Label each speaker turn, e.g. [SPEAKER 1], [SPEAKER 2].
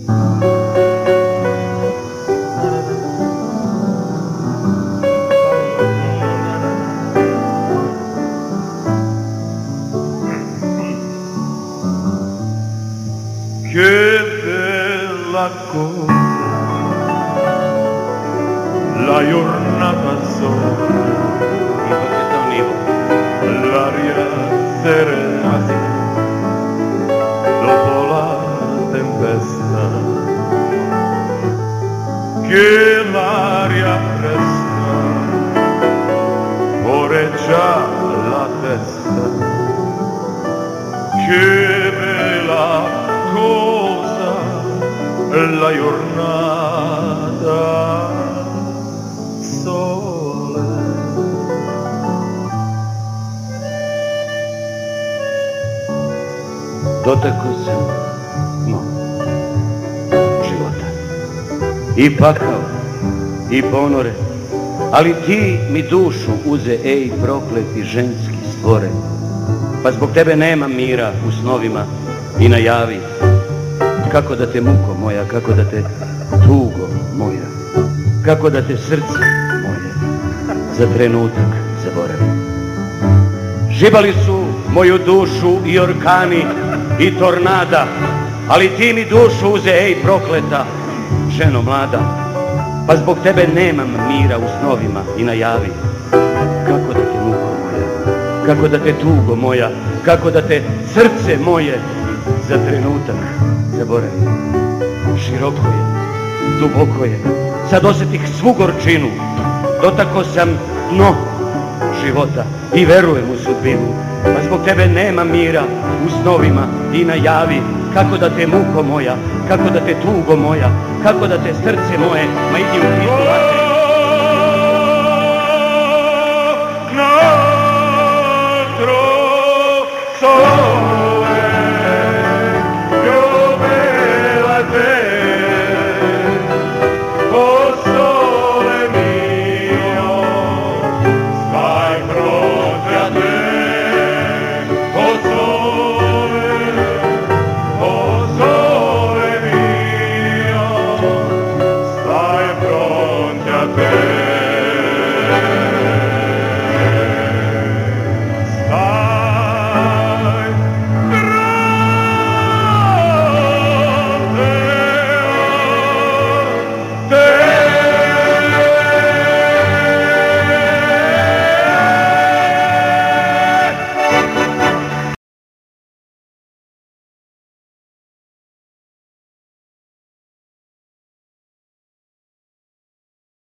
[SPEAKER 1] Que de la cosa la jornada son, larga será. Che l'aria fresca oreggia la testa, che bella cosa la giornata sole.
[SPEAKER 2] Dotakao sam no. I pakao, i ponore, ali ti mi dušu uze, ej, prokleti ženski stvore. Pa zbog tebe nema mira u snovima i najavi. Kako da te muko moja, kako da te tugo moja, kako da te srce moje za trenutak zaboravi. Žibali su moju dušu i orkani i tornada, ali ti mi dušu uze, ej prokleta, ženo mlada. Pa zbog tebe nemam mira u snovima i najavi. Kako da te muko moja, kako da te tugo moja, kako da te srce moje za trenutak zaboravi. Široko je, duboko je, sad osjetih svu gorčinu, dotako sam dno života i verujem u sudbinu. Pa zbog tebe nema mira u snovima i najavi kako da te muko moja, kako da te tugo moja, kako da te srce moje, ma idi u pitu